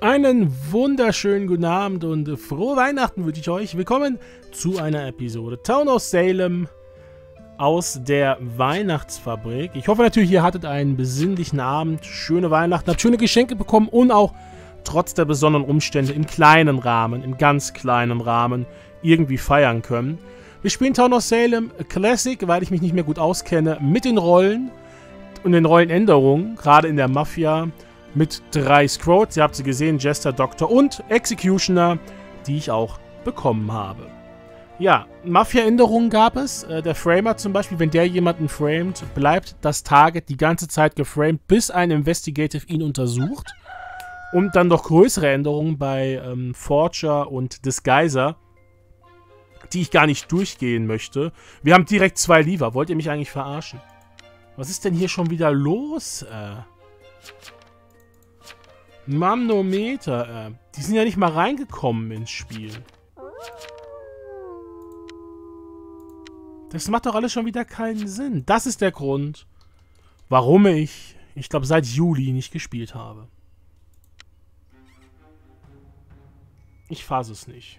Einen wunderschönen guten Abend und frohe Weihnachten wünsche ich euch. Willkommen zu einer Episode Town of Salem aus der Weihnachtsfabrik. Ich hoffe natürlich, ihr hattet einen besinnlichen Abend, schöne Weihnachten, habt schöne Geschenke bekommen und auch trotz der besonderen Umstände im kleinen Rahmen, im ganz kleinen Rahmen irgendwie feiern können. Wir spielen Town of Salem Classic, weil ich mich nicht mehr gut auskenne, mit den Rollen und den Rollenänderungen, gerade in der Mafia mit drei Scrolls. Ihr habt sie gesehen, Jester, Doctor und Executioner, die ich auch bekommen habe. Ja, Mafia-Änderungen gab es. Äh, der Framer zum Beispiel, wenn der jemanden framet, bleibt das Target die ganze Zeit geframed, bis ein Investigative ihn untersucht. Und dann noch größere Änderungen bei ähm, Forger und Disguiser, die ich gar nicht durchgehen möchte. Wir haben direkt zwei Lever. Wollt ihr mich eigentlich verarschen? Was ist denn hier schon wieder los? Äh Mamnometer, äh, die sind ja nicht mal reingekommen ins Spiel. Das macht doch alles schon wieder keinen Sinn. Das ist der Grund, warum ich, ich glaube, seit Juli nicht gespielt habe. Ich fasse es nicht.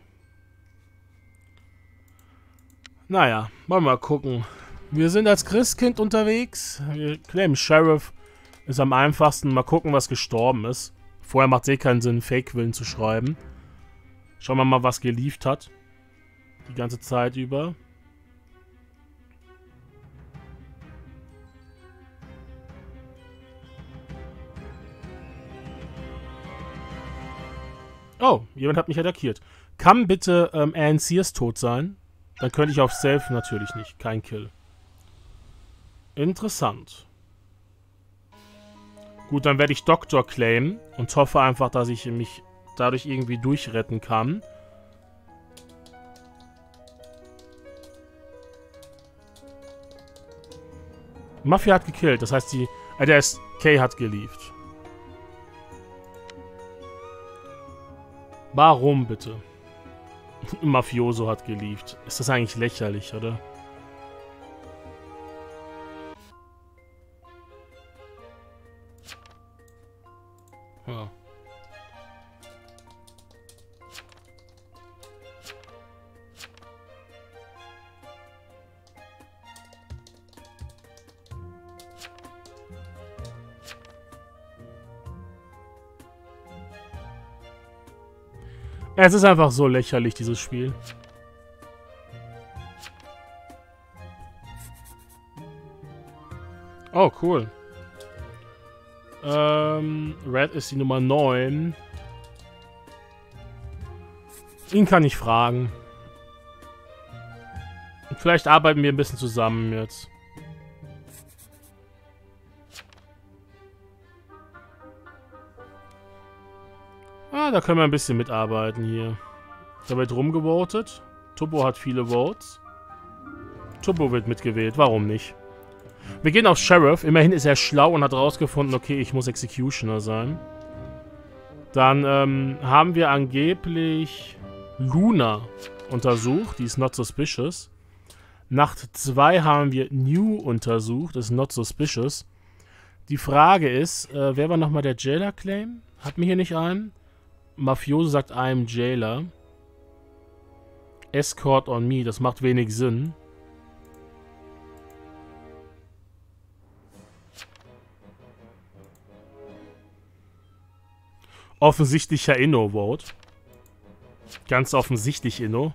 Naja, wollen wir mal gucken. Wir sind als Christkind unterwegs. Wir claimen Sheriff. Ist am einfachsten. Mal gucken, was gestorben ist. Vorher macht es eh keinen Sinn, Fake-Willen zu schreiben. Schauen wir mal, was geliefert hat. Die ganze Zeit über. Oh, jemand hat mich attackiert. Kann bitte ähm, Ann Sears tot sein? Dann könnte ich auf Self natürlich nicht. Kein Kill. Interessant. Gut, dann werde ich Doktor claimen und hoffe einfach, dass ich mich dadurch irgendwie durchretten kann. Mafia hat gekillt, das heißt, die, äh, der SK hat geliefert. Warum bitte? Mafioso hat geliefert. Ist das eigentlich lächerlich, oder? Ja. Es ist einfach so lächerlich, dieses Spiel. Oh, cool. Ähm, Red ist die Nummer 9. Ihn kann ich fragen. Vielleicht arbeiten wir ein bisschen zusammen jetzt. Ah, da können wir ein bisschen mitarbeiten hier. Da wird rumgevotet. Turbo hat viele Votes. Turbo wird mitgewählt, warum nicht? Wir gehen auf Sheriff. Immerhin ist er schlau und hat rausgefunden, okay, ich muss Executioner sein. Dann ähm, haben wir angeblich Luna untersucht. Die ist not suspicious. Nacht 2 haben wir New untersucht. Ist not suspicious. Die Frage ist, äh, wer war nochmal der Jailer-Claim? Hat mir hier nicht einen? Mafioso sagt I'm Jailer. Escort on me, das macht wenig Sinn. Offensichtlicher Inno-Vote. Ganz offensichtlich Inno.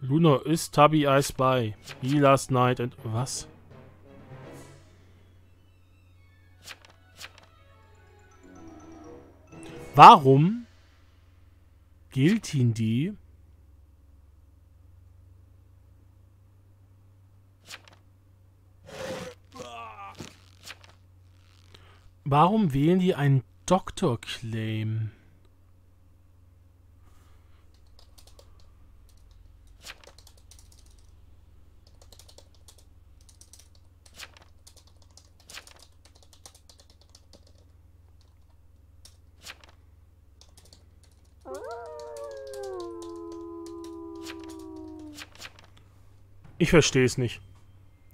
Luna ist Tubby I Spy. He last night and... Was? Warum gilt ihn die Warum wählen die einen Doktor-Claim? Ich verstehe es nicht.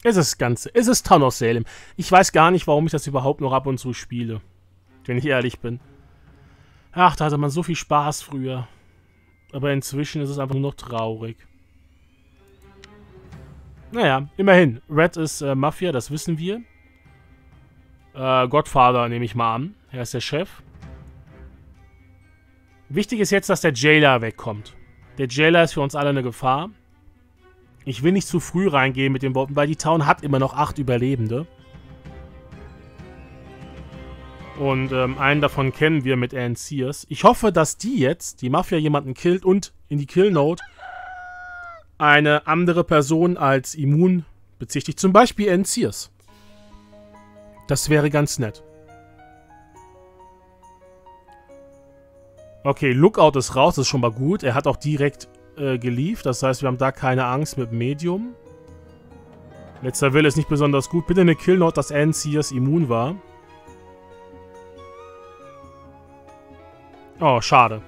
Es ist das Ganze. Es ist Town of Salem. Ich weiß gar nicht, warum ich das überhaupt noch ab und zu spiele. Wenn ich ehrlich bin. Ach, da hatte man so viel Spaß früher. Aber inzwischen ist es einfach nur noch traurig. Naja, immerhin. Red ist äh, Mafia, das wissen wir. Äh, Godfather nehme ich mal an. Er ist der Chef. Wichtig ist jetzt, dass der Jailer wegkommt. Der Jailer ist für uns alle eine Gefahr. Ich will nicht zu früh reingehen mit den Worten, weil die Town hat immer noch acht Überlebende. Und ähm, einen davon kennen wir mit Ann Sears. Ich hoffe, dass die jetzt, die Mafia, jemanden killt und in die Killnote eine andere Person als immun bezichtigt. Zum Beispiel Ann Sears. Das wäre ganz nett. Okay, Lookout ist raus, das ist schon mal gut. Er hat auch direkt äh, das heißt, wir haben da keine Angst mit Medium. Letzter Wille ist nicht besonders gut. Bitte eine Killnote, dass Ann Sears immun war. Oh, schade.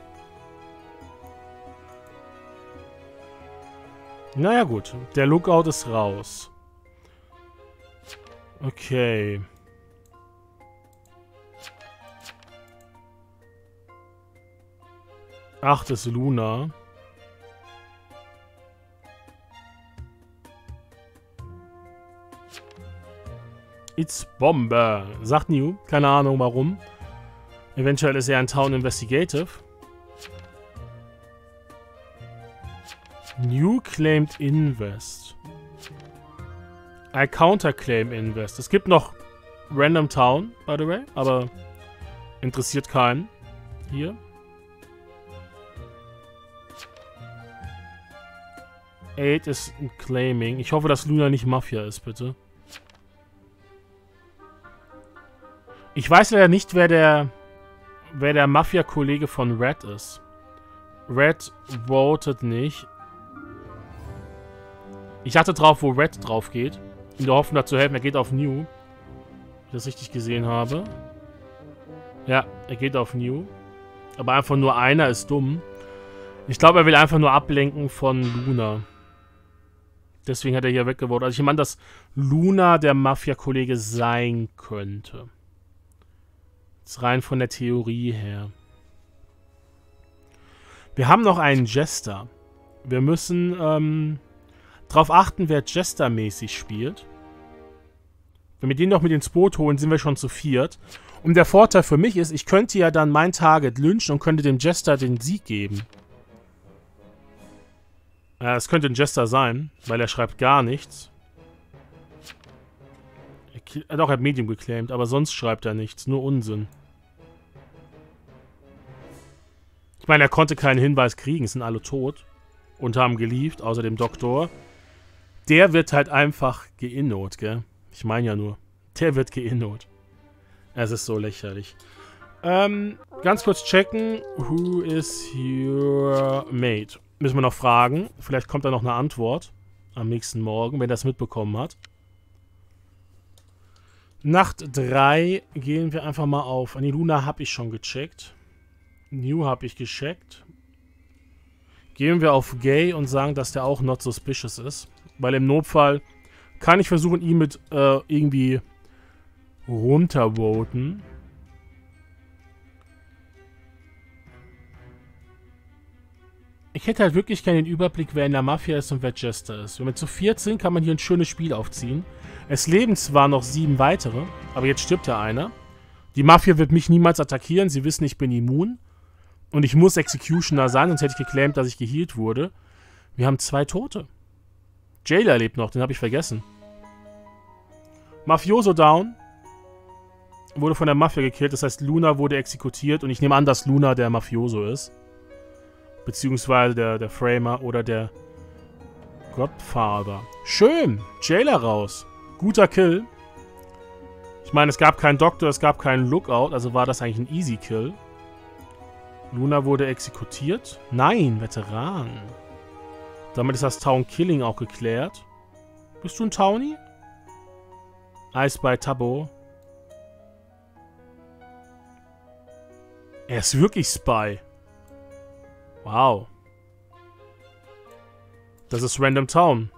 Naja gut, der Lookout ist raus. Okay. Ach, das ist Luna. It's Bomber. Sagt New. Keine Ahnung warum. Eventuell ist er ein Town Investigative. New claimed Invest. I counterclaim Invest. Es gibt noch Random Town, by the way, aber interessiert keinen. Hier. Aid ist Claiming. Ich hoffe, dass Luna nicht Mafia ist, bitte. Ich weiß leider nicht, wer der wer der Mafia-Kollege von Red ist. Red votet nicht. Ich hatte drauf, wo Red drauf geht. In der Hoffnung, dazu helfen. Er geht auf New. Wenn ich das richtig gesehen habe. Ja, er geht auf New. Aber einfach nur einer ist dumm. Ich glaube, er will einfach nur ablenken von Luna. Deswegen hat er hier weggevotet. Also ich meine, dass Luna der Mafia-Kollege sein könnte. Jetzt rein von der Theorie her. Wir haben noch einen Jester. Wir müssen ähm, darauf achten, wer Jester-mäßig spielt. Wenn wir den noch mit ins Boot holen, sind wir schon zu viert. Und der Vorteil für mich ist, ich könnte ja dann mein Target lynchen und könnte dem Jester den Sieg geben. Ja, es könnte ein Jester sein, weil er schreibt gar nichts. Er, doch, er hat Medium geclaimed, aber sonst schreibt er nichts. Nur Unsinn. Ich meine, er konnte keinen Hinweis kriegen. Es sind alle tot. Und haben geliefert, außer dem Doktor. Der wird halt einfach geinnot, gell? Ich meine ja nur. Der wird geinnot. Es ist so lächerlich. Ähm, ganz kurz checken. Who is your mate? Müssen wir noch fragen. Vielleicht kommt da noch eine Antwort am nächsten Morgen, wenn er das mitbekommen hat. Nacht 3 gehen wir einfach mal auf. An die Luna habe ich schon gecheckt. New habe ich gecheckt. Gehen wir auf Gay und sagen, dass der auch not suspicious ist. Weil im Notfall kann ich versuchen, ihn mit äh, irgendwie runtervoten. Ich hätte halt wirklich gerne den Überblick, wer in der Mafia ist und wer Jester ist. Wenn wir zu viert sind, kann man hier ein schönes Spiel aufziehen. Es leben zwar noch sieben weitere, aber jetzt stirbt ja einer. Die Mafia wird mich niemals attackieren, sie wissen, ich bin immun. Und ich muss Executioner sein, sonst hätte ich geclaimt, dass ich geheilt wurde. Wir haben zwei Tote. Jailer lebt noch, den habe ich vergessen. Mafioso down. Wurde von der Mafia gekillt, das heißt Luna wurde exekutiert und ich nehme an, dass Luna der Mafioso ist. Beziehungsweise der, der Framer oder der Godfather. Schön. Jailer raus. Guter Kill. Ich meine, es gab keinen Doktor, es gab keinen Lookout, also war das eigentlich ein Easy Kill. Luna wurde exekutiert. Nein, Veteran. Damit ist das Town Killing auch geklärt. Bist du ein Townie? Eis bei Tabo. Er ist wirklich Spy. Wow. Das ist Random Town.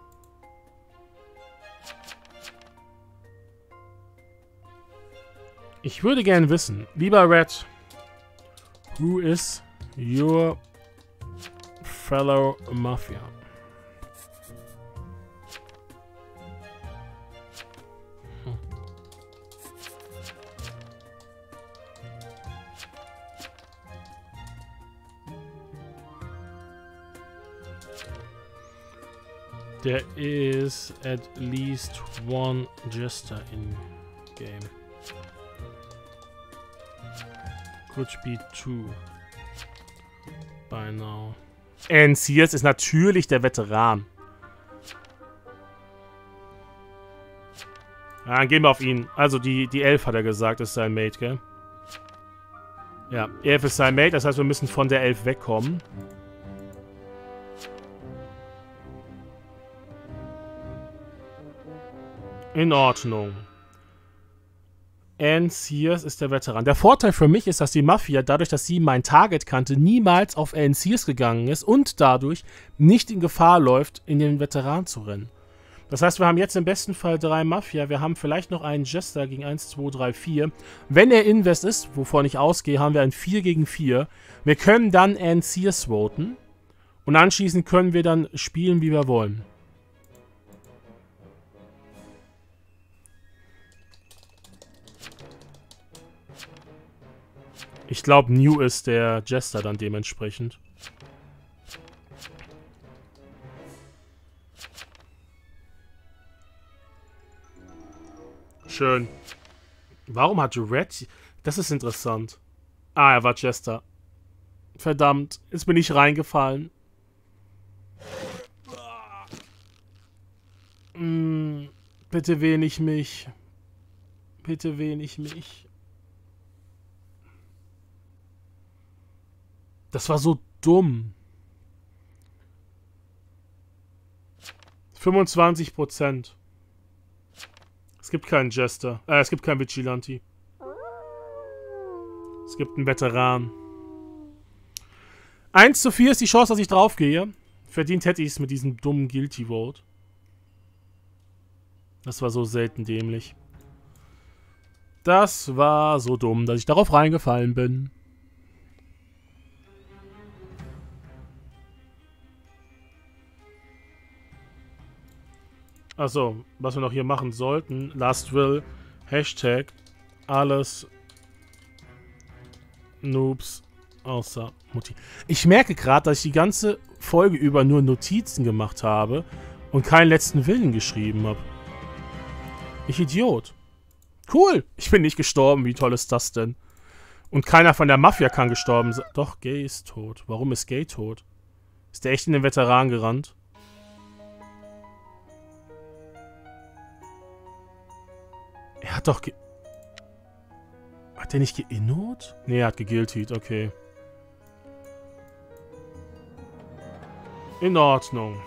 Ich würde gerne wissen, lieber Red, who is your fellow Mafia? There is at least one jester in game. Could be two by now. And Sears ist natürlich der Veteran. Ja, dann gehen wir auf ihn. Also die, die Elf hat er gesagt, ist sein Mate, gell? Ja, Elf ist sein Mate, das heißt, wir müssen von der Elf wegkommen. In Ordnung. Anne Sears ist der Veteran. Der Vorteil für mich ist, dass die Mafia, dadurch, dass sie mein Target kannte, niemals auf Anne Sears gegangen ist und dadurch nicht in Gefahr läuft, in den Veteran zu rennen. Das heißt, wir haben jetzt im besten Fall drei Mafia. Wir haben vielleicht noch einen Jester gegen 1, 2, 3, 4. Wenn er Invest ist, wovon ich ausgehe, haben wir ein 4 gegen 4. Wir können dann Anne Sears voten. Und anschließend können wir dann spielen, wie wir wollen. Ich glaube, New ist der Jester dann dementsprechend. Schön. Warum hat Red... Das ist interessant. Ah, er war Jester. Verdammt, jetzt bin ich reingefallen. Mm, bitte wenig mich. Bitte wenig mich. Das war so dumm. 25 Prozent. Es gibt keinen Jester. Äh, es gibt keinen Vigilante. Es gibt einen Veteran. 1 zu 4 ist die Chance, dass ich draufgehe. Verdient hätte ich es mit diesem dummen Guilty Vote. Das war so selten dämlich. Das war so dumm, dass ich darauf reingefallen bin. Achso, was wir noch hier machen sollten. Last Will. Hashtag. Alles. Noobs. Außer Mutti. Ich merke gerade, dass ich die ganze Folge über nur Notizen gemacht habe und keinen letzten Willen geschrieben habe. Ich Idiot. Cool. Ich bin nicht gestorben. Wie toll ist das denn? Und keiner von der Mafia kann gestorben sein. Doch, Gay ist tot. Warum ist Gay tot? Ist der echt in den Veteran gerannt? Er hat doch ge... Hat der nicht geinnot? Nee, er hat gegiltied, okay. In Ordnung.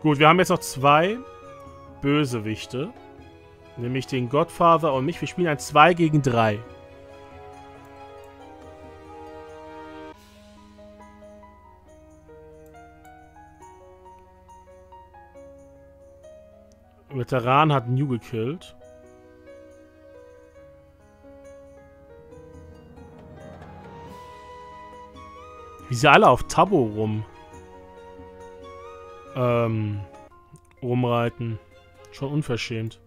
Gut, wir haben jetzt noch zwei Bösewichte. Nämlich den Godfather und mich. Wir spielen ein 2 gegen 3. Veteran hat New gekillt. Wie sie alle auf Tabo rum ähm, rumreiten. Schon unverschämt.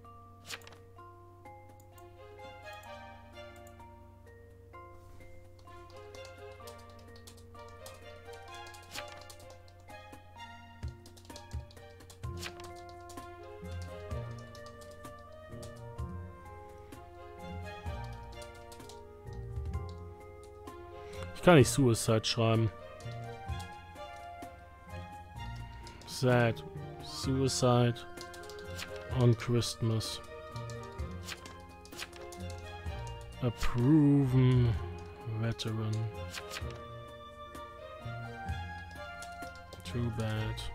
Ich kann nicht Suicide schreiben. Sad. Suicide on Christmas. A proven veteran. Too bad.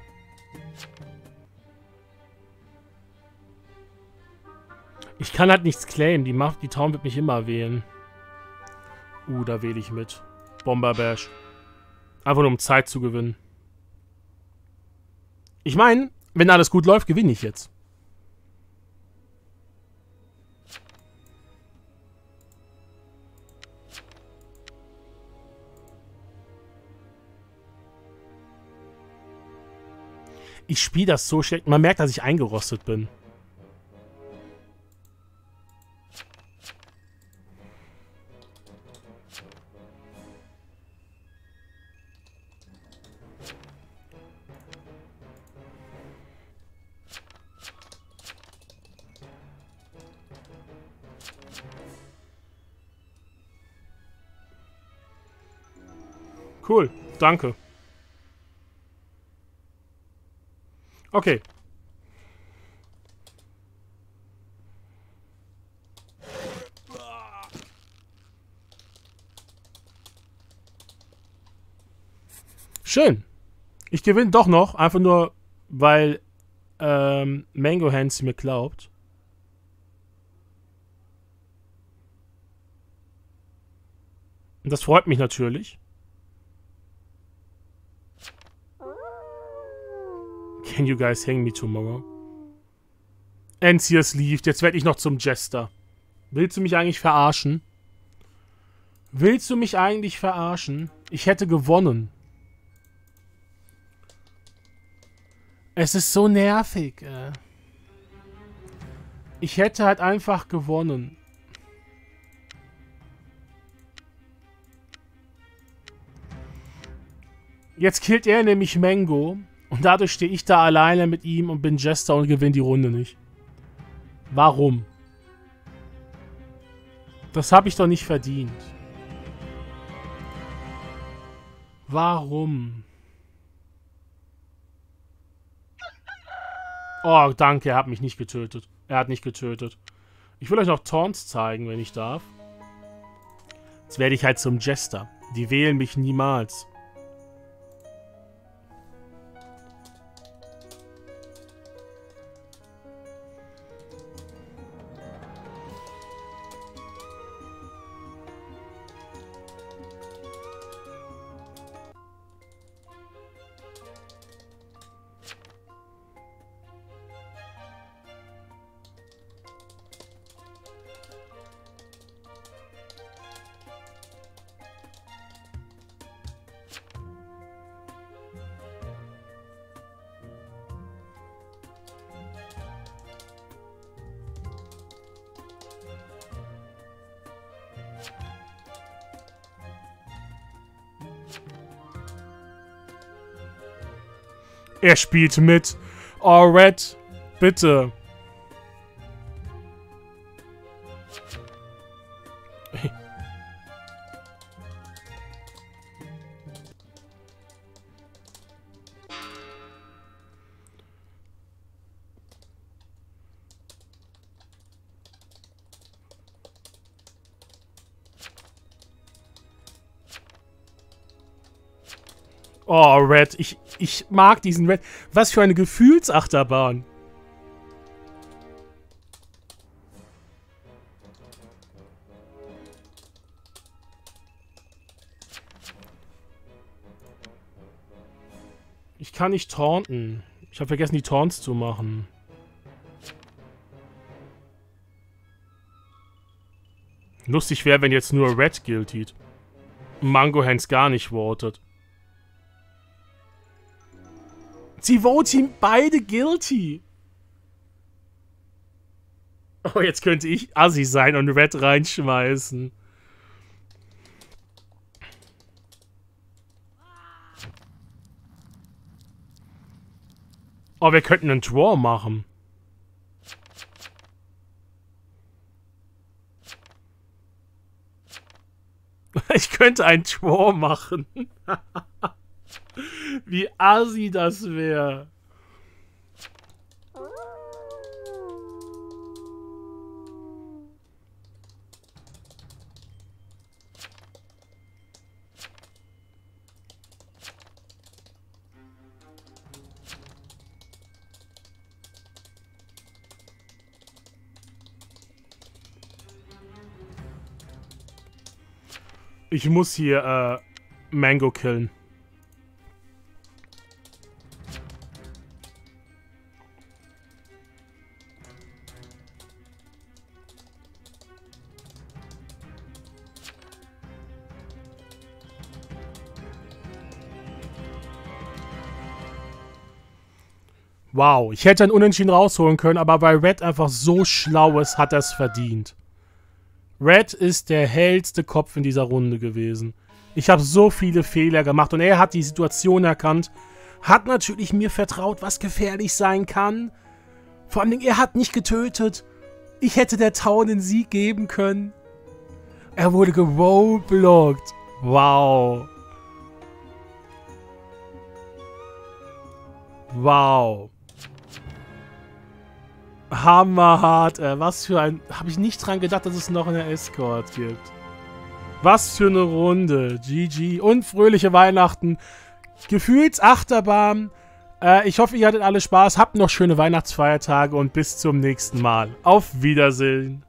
Ich kann halt nichts claimen. Die, Macht, die Town wird mich immer wählen. Uh, da wähle ich mit. Bomber Bash. Einfach nur um Zeit zu gewinnen. Ich meine, wenn alles gut läuft, gewinne ich jetzt. Ich spiele das so schlecht. Man merkt, dass ich eingerostet bin. Danke. Okay. Schön. Ich gewinne doch noch, einfach nur, weil ähm, Mango Hands mir glaubt. Und das freut mich natürlich. Can you guys hang me tomorrow? Encius lief. Jetzt werde ich noch zum Jester. Willst du mich eigentlich verarschen? Willst du mich eigentlich verarschen? Ich hätte gewonnen. Es ist so nervig. Äh. Ich hätte halt einfach gewonnen. Jetzt killt er nämlich Mango. Und dadurch stehe ich da alleine mit ihm und bin Jester und gewinne die Runde nicht. Warum? Das habe ich doch nicht verdient. Warum? Oh, danke, er hat mich nicht getötet. Er hat nicht getötet. Ich will euch noch Taunts zeigen, wenn ich darf. Jetzt werde ich halt zum Jester. Die wählen mich niemals. Er spielt mit. Red, bitte. Oh, Red. Ich, ich mag diesen Red. Was für eine Gefühlsachterbahn. Ich kann nicht taunten. Ich habe vergessen, die Taunts zu machen. Lustig wäre, wenn jetzt nur Red guiltied. Mango Hands gar nicht votet. Sie voten beide guilty. Oh, jetzt könnte ich assi sein und Red reinschmeißen. Oh, wir könnten einen Draw machen. Ich könnte einen Draw machen. Wie assi das wäre. Ich muss hier äh, Mango killen. Wow, ich hätte einen Unentschieden rausholen können, aber weil Red einfach so schlau ist, hat er es verdient. Red ist der hellste Kopf in dieser Runde gewesen. Ich habe so viele Fehler gemacht und er hat die Situation erkannt, hat natürlich mir vertraut, was gefährlich sein kann. Vor allem, er hat nicht getötet. Ich hätte der Tau den Sieg geben können. Er wurde gerollblockt. Wow. Wow. Hammerhart, ey. Was für ein... Habe ich nicht dran gedacht, dass es noch eine Escort gibt. Was für eine Runde. GG. Und fröhliche Weihnachten. Gefühlsachterbahn. Äh, ich hoffe, ihr hattet alle Spaß. Habt noch schöne Weihnachtsfeiertage und bis zum nächsten Mal. Auf Wiedersehen.